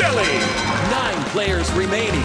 Nine players remaining.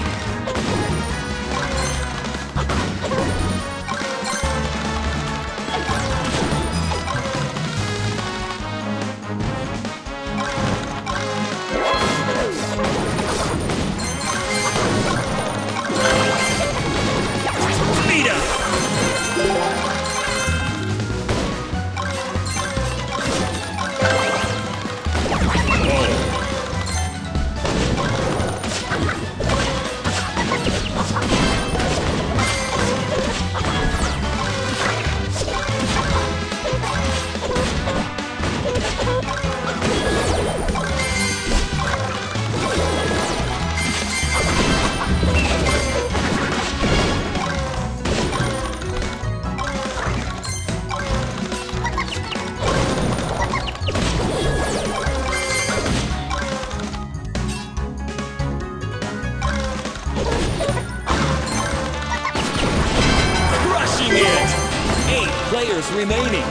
seconds remaining.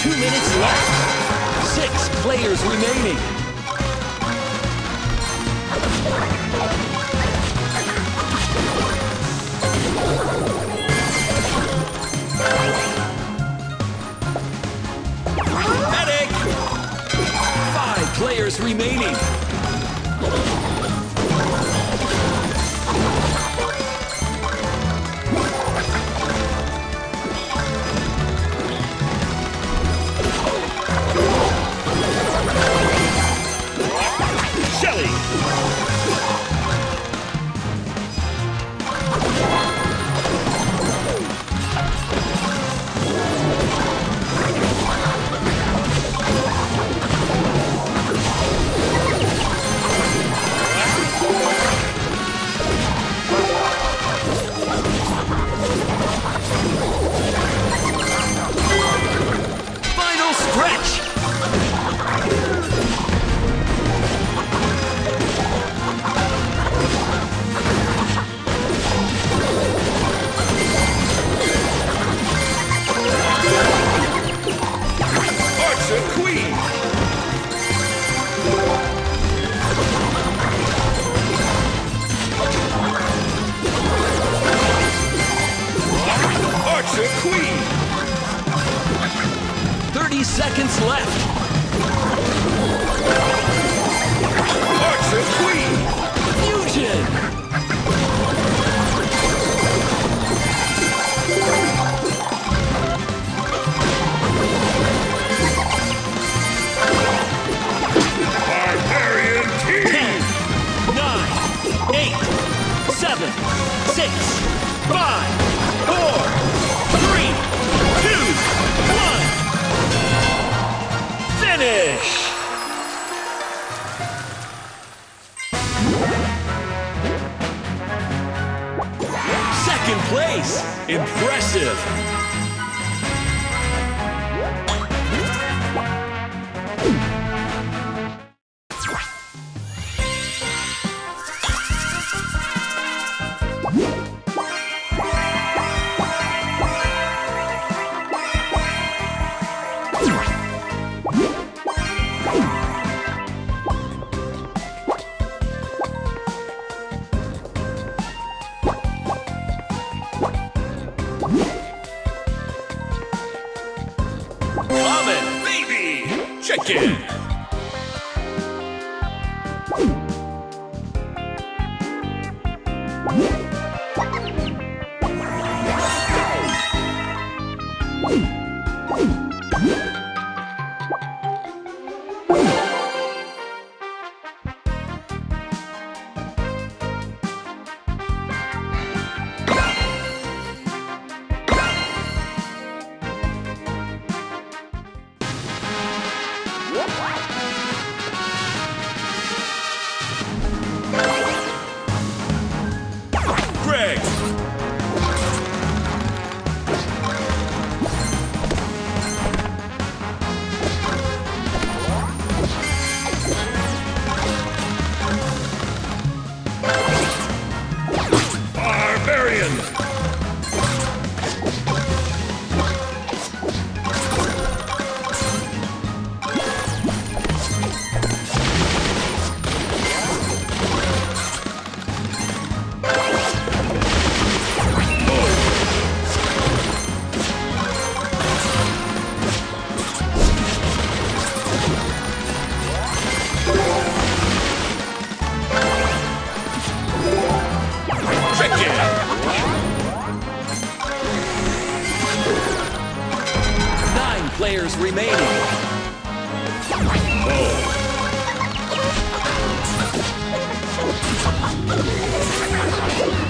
Two minutes left. Six players remaining. players remaining. Chicken. Barbarians! Remaining. Which?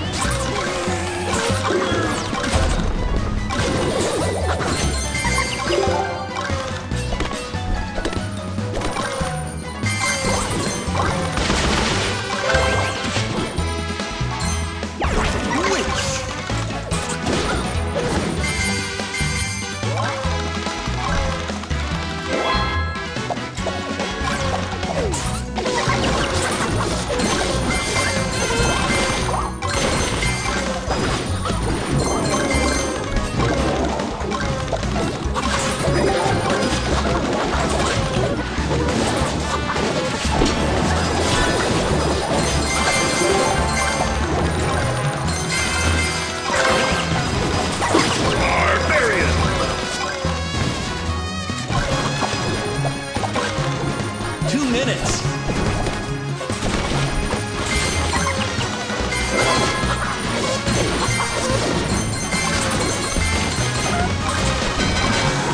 Minutes.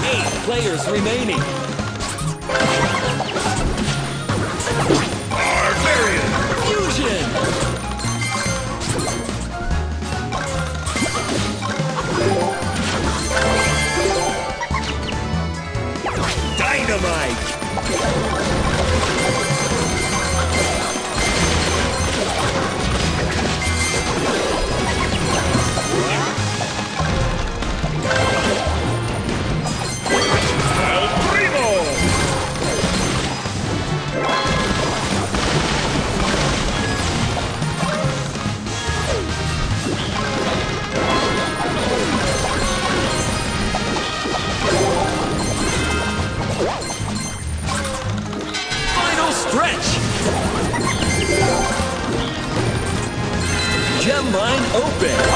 Eight players remaining. Open.